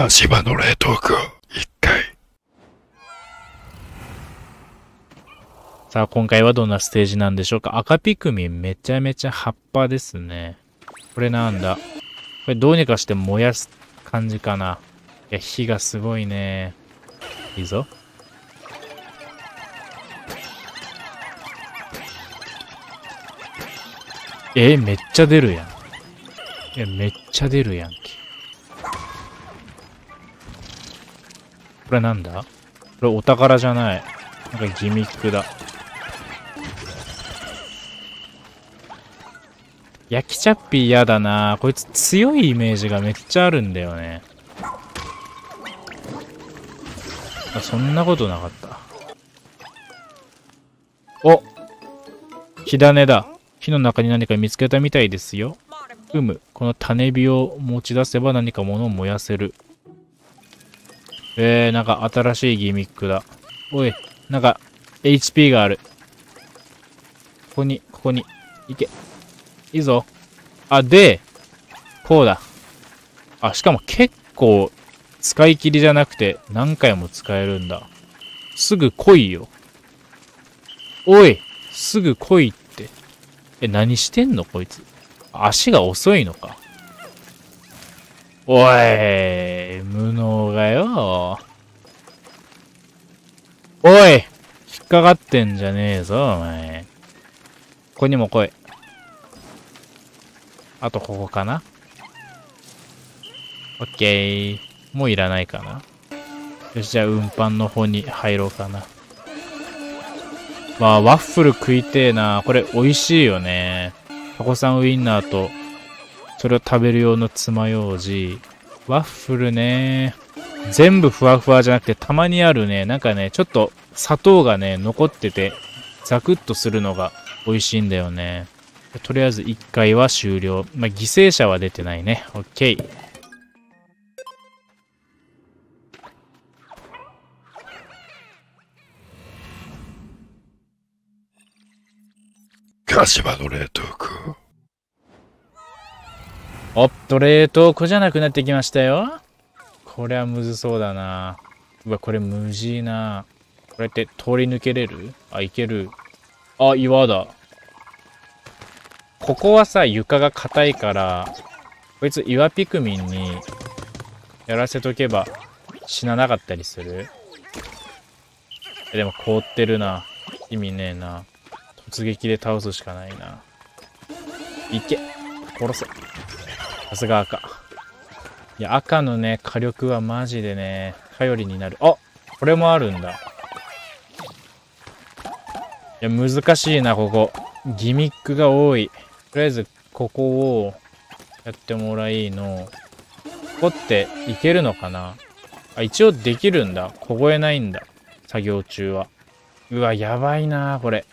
火島の冷凍庫、一回。さあ、今回はどんなステージなんでしょうか？赤ピクミンめちゃめちゃ葉っぱですね。これなんだ？これどうにかして燃やす感じかな？いや、火がすごいね。いいぞ。えめっちゃ出るやん。いや、めっちゃ出るやんけ。これなんだ？これお宝じゃない。なんかギミックだ。焼きチャッピー嫌だなこいつ強いイメージがめっちゃあるんだよね。あ、そんなことなかった。お火種だ。火の中に何か見つけたみたいですよ。うむ。この種火を持ち出せば何か物を燃やせる。えー、なんか新しいギミックだ。おい、なんか HP がある。ここに、ここに、行け。いいぞ。あ、で、こうだ。あ、しかも結構使い切りじゃなくて何回も使えるんだ。すぐ来いよ。おいすぐ来いって。え、何してんのこいつ。足が遅いのか。おい無能がよ。おい引っかかってんじゃねえぞ、お前。ここにも来い。あとここかなオッケー。もういらないかな。よし、じゃあ運搬の方に入ろうかな。まあ、ワッフル食いてえな。これ美味しいよね。タコさんウインナーと、それを食べる用の爪楊枝。ワッフルね。全部ふわふわじゃなくて、たまにあるね、なんかね、ちょっと砂糖がね、残ってて、ザクッとするのが美味しいんだよね。とりあえず1回は終了。まあ、犠牲者は出てないね。オッケー。鹿島の冷凍庫。おっと、冷凍庫じゃなくなってきましたよ。これはむずそうだな。うわ、これ無事な。これって通り抜けれる？あ、いける。あ、岩だ。ここはさ、床が硬いから、こいつ岩ピクミンにやらせとけば死ななかったりする？でも凍ってるな。意味ねえな。突撃で倒すしかないな。いけ殺せさすが赤。いや、赤のね、火力はマジでね、頼りになる。あこれもあるんだ。いや、難しいな、ここ。ギミックが多い。とりあえず、ここをやってもらいの。ここっていけるのかな？あ、一応できるんだ。凍えないんだ。作業中は。うわ、やばいなこれ。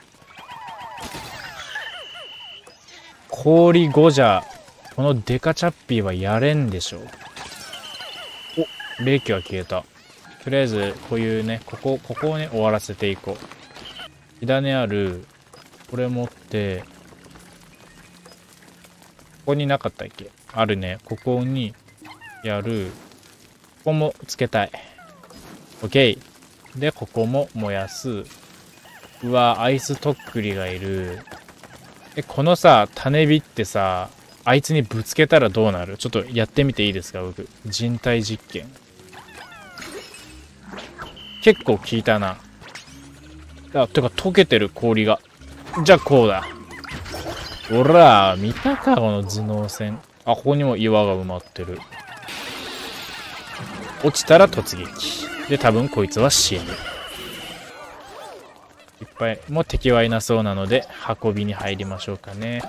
氷5じゃ、このデカチャッピーはやれんでしょ。お、冷気は消えた。とりあえず、こういうね、ここ、ここをね、終わらせていこう。火種ある。これ持って、ここになかったっけ？あるね。ここにやる。ここもつけたい。OK。で、ここも燃やす。うわ、アイスとっくりがいる。え、このさ、種火ってさ、あいつにぶつけたらどうなる？ちょっとやってみていいですか僕。人体実験。結構効いたな。あ、てか溶けてる氷が。じゃあこうだ。ほら、見たかこの頭脳戦。あ、ここにも岩が埋まってる。落ちたら突撃。で、多分こいつは死ぬ。いっぱい、もう敵はいなそうなので、運びに入りましょうかね。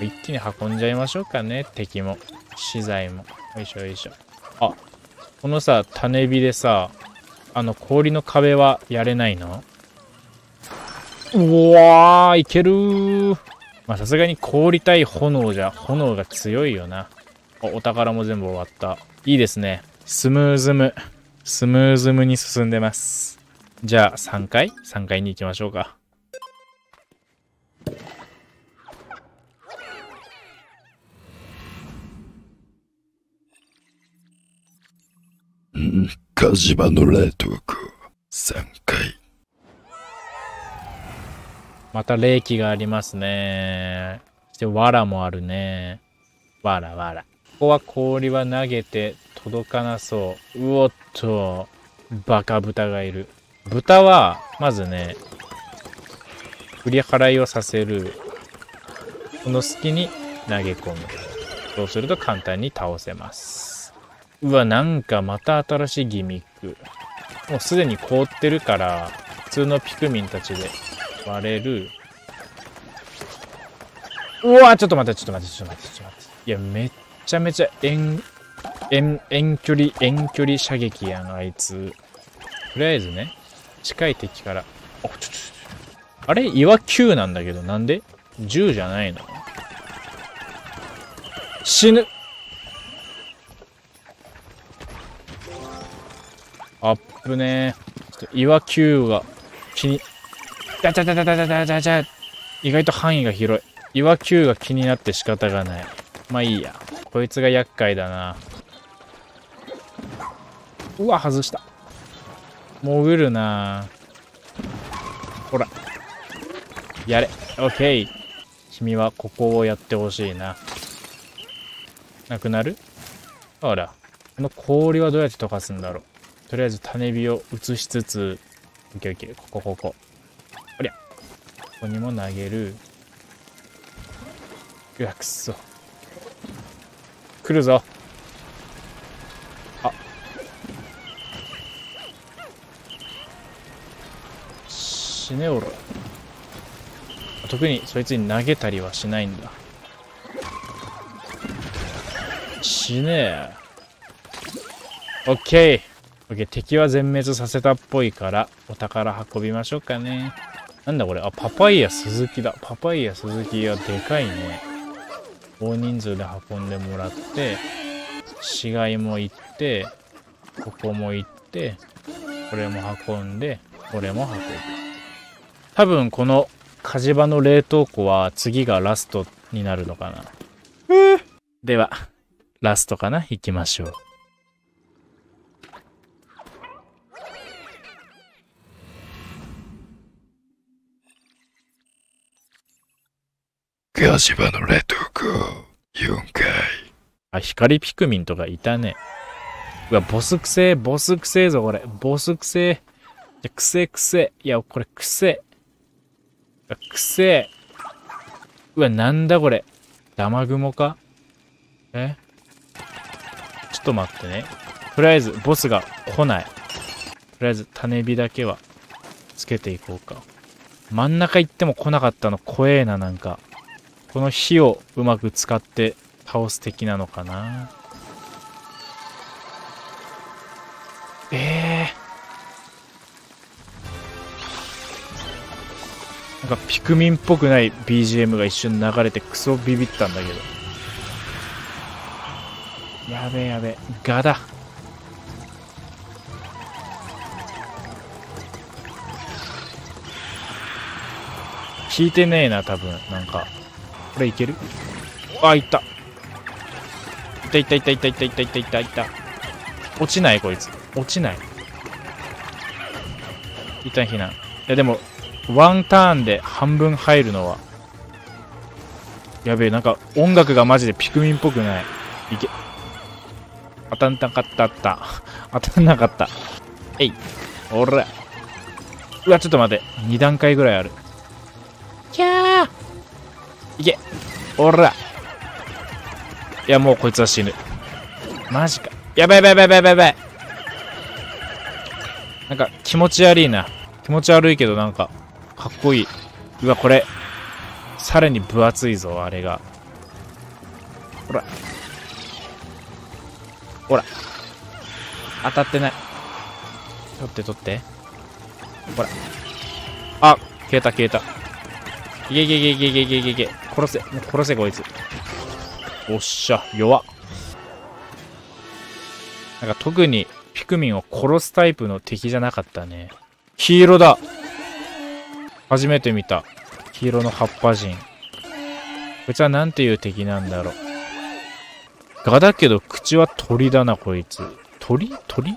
一気に運んじゃいましょうかね、敵も。資材も。よいしょよいしょ。あ、このさ、種火でさ、あの氷の壁はやれないの？うわー、いけるー。まあさすがに凍りたい炎じゃ、炎が強いよな。お、お宝も全部終わった。いいですね。スムーズム。スムーズムに進んでます。じゃあ3階 ?3 階に行きましょうか。火事場の冷凍庫3階また冷気がありますね。そして、藁もあるね。藁、藁。ここは氷は投げて届かなそう。うおっと、バカ豚がいる。豚は、まずね、振り払いをさせる。この隙に投げ込む。そうすると簡単に倒せます。うわ、なんかまた新しいギミック。もうすでに凍ってるから、普通のピクミンたちで割れる。うわちょっと待って、ちょっと待って、ちょっと待って、ちょっと待って。いや、めっちゃめちゃ遠、遠、遠距離、遠距離射撃やん、あいつ。とりあえずね、近い敵から。あ、ちょ、ちょ、ちょ。あれ？岩9なんだけど、なんで ?10 じゃないの？死ぬアップねちょっと岩9が気に、だだだだだだだだだ意外と範囲が広い。岩9が気になって仕方がない。まあいいや。こいつが厄介だな。うわ、外した。潜るなほら。やれ。オッケー。君はここをやってほしいな。なくなる？ほら。この氷はどうやって溶かすんだろう。とりあえず種火を移しつつ、オッケーオッケー。ここここ。おりゃ。ここにも投げる。うわ、くっそ。来るぞ。あ。死ねおろ。特にそいつに投げたりはしないんだ。死ねえ。オッケー。オッケー、敵は全滅させたっぽいから、お宝運びましょうかね。なんだこれ？あ、パパイヤ鈴木だ。パパイヤ鈴木はでかいね。大人数で運んでもらって、死骸も行って、ここも行って、これも運んで、これも運ぶ。多分この火事場の冷凍庫は次がラストになるのかな。では、ラストかな？行きましょう。火事場の冷凍庫4階あ、光ピクミンとかいたね。うわ、ボスくせえ、ボスくせえぞ、これ。ボスくせえ。いや、くせえくせえ。いや、これくせえ。うわくせえ。うわ、なんだこれ。生雲か？え？ちょっと待ってね。とりあえず、ボスが来ない。とりあえず、種火だけは、つけていこうか。真ん中行っても来なかったの怖えな、なんか。この火をうまく使って倒す敵なのかな？ええー、なんかピクミンっぽくない BGM が一瞬流れてクソビビったんだけど。やべやべえ。ガだ。効いてねえな多分。なんか。これいける？あいった。いったいたいたいたいたいたいたいた。落ちないこいつ。落ちない。一旦避難。いやでもワンターンで半分入るのはやべえなんか音楽がマジでピクミンっぽくない。いけ。当たんなかったあった。当たんなかった。えい。おら。うわちょっと待って。2段階ぐらいある。いけ。おら。いやもうこいつは死ぬ。マジか。やばいやばいやばいやばいやばい。なんか気持ち悪いな。気持ち悪いけどなんかかっこいい。うわこれ。さらに分厚いぞあれが。ほら。ほら。当たってない。取って取って。ほら。あ消えた消えた。いけいけいけいけいけいけいけ。殺せ。殺せ、こいつ。おっしゃ、弱なんか特にピクミンを殺すタイプの敵じゃなかったね。黄色だ初めて見た。黄色の葉っぱ人。こいつは何ていう敵なんだろう。ガだけど口は鳥だな、こいつ。鳥？鳥？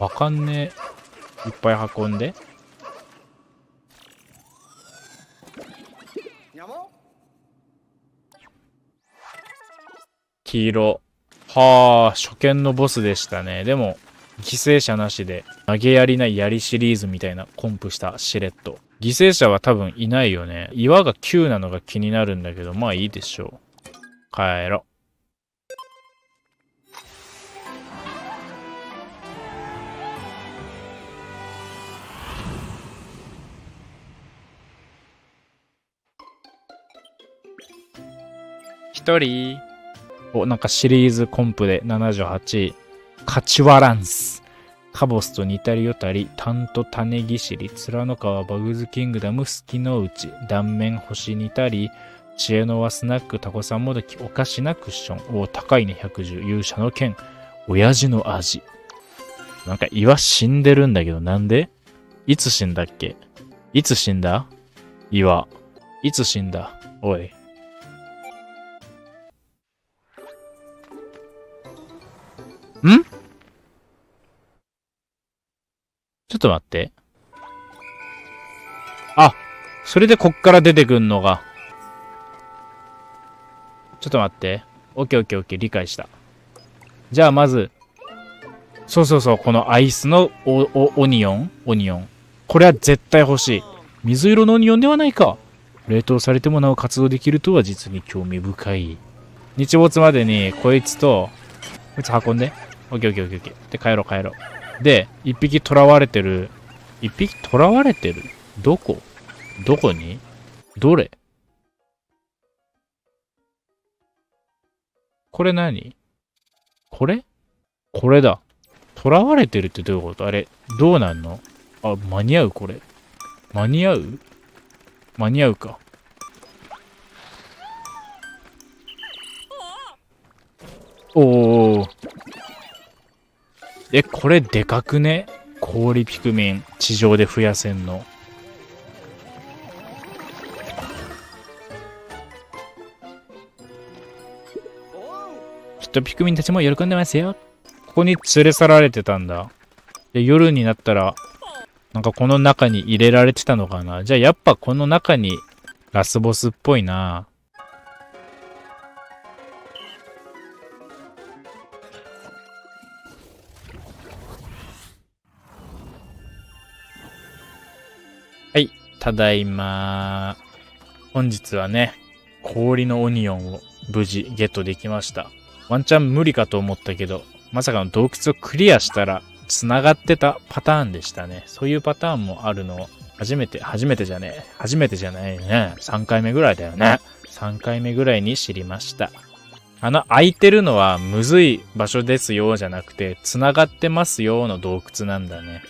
わかんねえ。いっぱい運んで。黄色。はあ、初見のボスでしたね。でも、犠牲者なしで、投げやりな槍シリーズみたいなコンプしたシレット。犠牲者は多分いないよね。岩が9なのが気になるんだけど、まあいいでしょう。帰ろう。一人。お、なんかシリーズコンプで78位。カチワランス。カボスと似たりよたり、タント種ぎしり、面の川バグズキングダム、スキのうち、断面星似たり、知恵の輪スナック、タコさんもどき、おかしなクッション。お、高いね、110。勇者の剣。親父の味。なんか岩死んでるんだけど、なんで？いつ死んだっけ？いつ死んだ？岩。いつ死んだ？おい。ん？ちょっと待って。あ、それでこっから出てくんのが。ちょっと待って。オッケーオッケーオッケー、理解した。じゃあまず、そうそうそう、このアイスのオオニオン？オニオン。これは絶対欲しい。水色のオニオンではないか。冷凍されてもなお活動できるとは実に興味深い。日没までにこいつと、こいつ運んで。オッケーオッケーオッケーオッケー。で、帰ろう帰ろう。で、一匹囚われてる。一匹囚われてる？どこ？どこに？どれ？これ何？これ？これだ。囚われてるってどういうこと？あれ、どうなんの？あ、間に合うこれ。間に合う？間に合うか。おー。え、これでかくね？氷ピクミン、地上で増やせんの。きっとピクミンたちも喜んでますよ。ここに連れ去られてたんだ。で、夜になったら、なんかこの中に入れられてたのかな。じゃあやっぱこの中にラスボスっぽいな。ただいま。本日はね、氷のオニオンを無事ゲットできました。ワンチャン無理かと思ったけど、まさかの洞窟をクリアしたら繋がってたパターンでしたね。そういうパターンもあるの初めて、初めてじゃねえ。初めてじゃないね。3回目ぐらいだよね。3回目ぐらいに知りました。あの空いてるのはむずい場所ですよじゃなくて、繋がってますよの洞窟なんだね。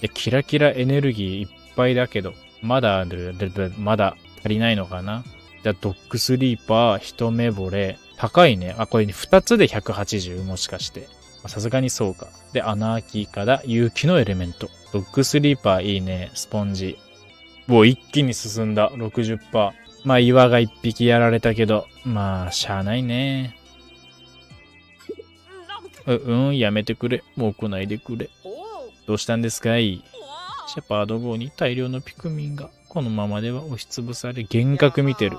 で、キラキラエネルギーいっぱいだけど、まだある、まだ足りないのかな？じゃあ、ドッグスリーパー、一目惚れ。高いね。あ、これ2つで180もしかして。さすがにそうか。で、アナーキーから勇気のエレメント。ドッグスリーパーいいね。スポンジ。もう一気に進んだ。60%。まあ、岩が一匹やられたけど、まあ、しゃあないね。う、うん、やめてくれ。もう来ないでくれ。どうしたんですかい？シェパード号に大量のピクミンがこのままでは押しつぶされ幻覚見てる。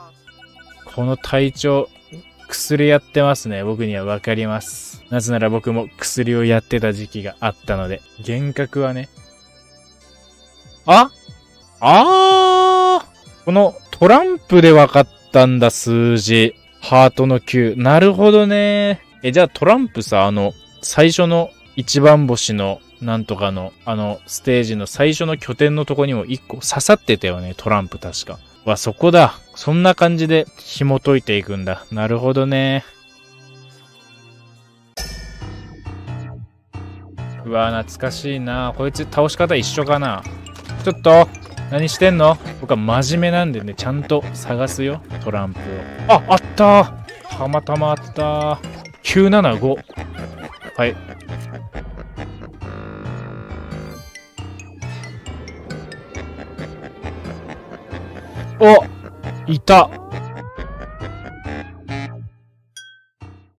この体調、薬やってますね。僕にはわかります。なぜなら僕も薬をやってた時期があったので、幻覚はね。ああーこのトランプで分かったんだ、数字。ハートの9。なるほどね。え、じゃあトランプさ、あの、最初の一番星のなんとかの、あの、ステージの最初の拠点のとこにも一個刺さってたよね、トランプ確か。わ、そこだ。そんな感じで紐解いていくんだ。なるほどね。うわ、懐かしいな。こいつ倒し方一緒かな。ちょっと、何してんの？僕は真面目なんでね、ちゃんと探すよ、トランプを。あ、あったたまたまあった。975。はい。いた。